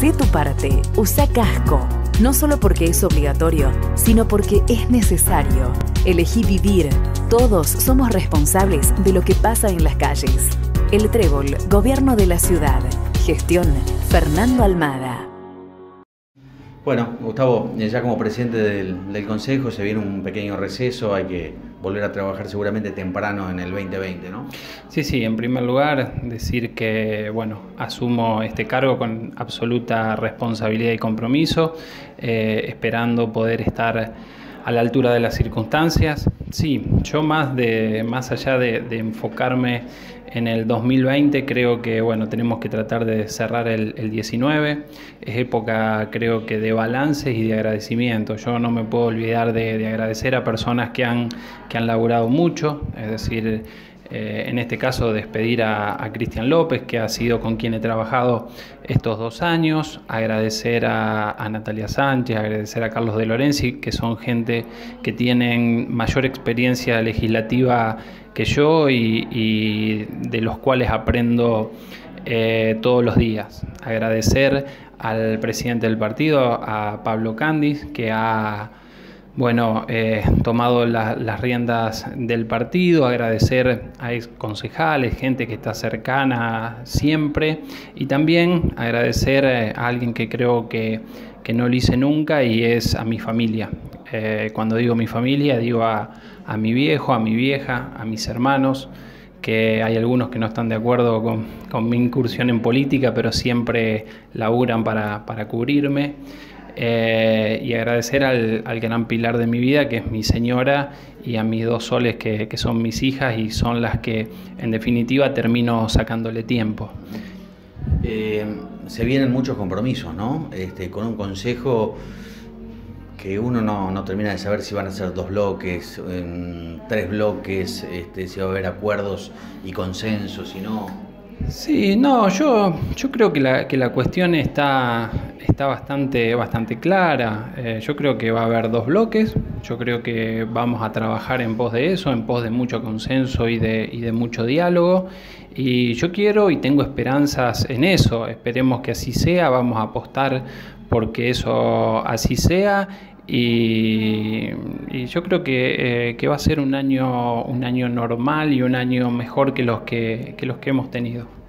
Hacé tu parte, usa casco, no solo porque es obligatorio, sino porque es necesario. Elegí vivir. Todos somos responsables de lo que pasa en las calles. El Trébol, Gobierno de la Ciudad. Gestión Fernando Almada. Bueno, Gustavo, ya como presidente del, Consejo se viene un pequeño receso, hay que volver a trabajar seguramente temprano en el 2020, ¿no? Sí, sí, en primer lugar decir que, bueno, asumo este cargo con absoluta responsabilidad y compromiso, eh, esperando poder estar a la altura de las circunstancias. Sí, yo más, de, más allá de, de enfocarme en el 2020 creo que bueno, tenemos que tratar de cerrar el, 19. Es época creo que de balances y de agradecimiento. Yo no me puedo olvidar de, agradecer a personas que han, que han laburado mucho, es decir, eh, en este caso despedir a, Cristian López, que ha sido con quien he trabajado estos dos años, agradecer a, a, Natalia Sánchez, agradecer a Carlos de Lorenzi, que son gente que tienen mayor experiencia legislativa que yo y, de los cuales aprendo eh, todos los días. Agradecer al presidente del partido, a Pablo Candis, que ha bueno, eh, tomado las riendas del partido, agradecer a ex concejales, gente que está cercana siempre y también agradecer eh, a alguien que creo que, que no lo hice nunca y es a mi familia. Eh, cuando digo mi familia, digo a, mi viejo, a mi vieja, a mis hermanos, que hay algunos que no están de acuerdo con, mi incursión en política, pero siempre laburan para, cubrirme. Eh, y agradecer al, gran pilar de mi vida, que es mi señora, y a mis dos soles, que, son mis hijas y son las que en definitiva termino sacándole tiempo. Eh, se vienen muchos compromisos, ¿no? Este, con un consejo que uno no, termina de saber si van a ser dos bloques, tres bloques, este, si va a haber acuerdos y consensos, si no. Sí, no, yo, yo creo que la, que la cuestión está, está bastante, bastante clara. Eh, yo creo que va a haber dos bloques, yo creo que vamos a trabajar en pos de eso, en pos de mucho consenso y de, y de mucho diálogo. Y yo quiero y tengo esperanzas en eso, esperemos que así sea, vamos a apostar porque eso así sea y, yo creo que, eh, que, va a ser un año, un año normal y un año mejor que los que, que los que hemos tenido.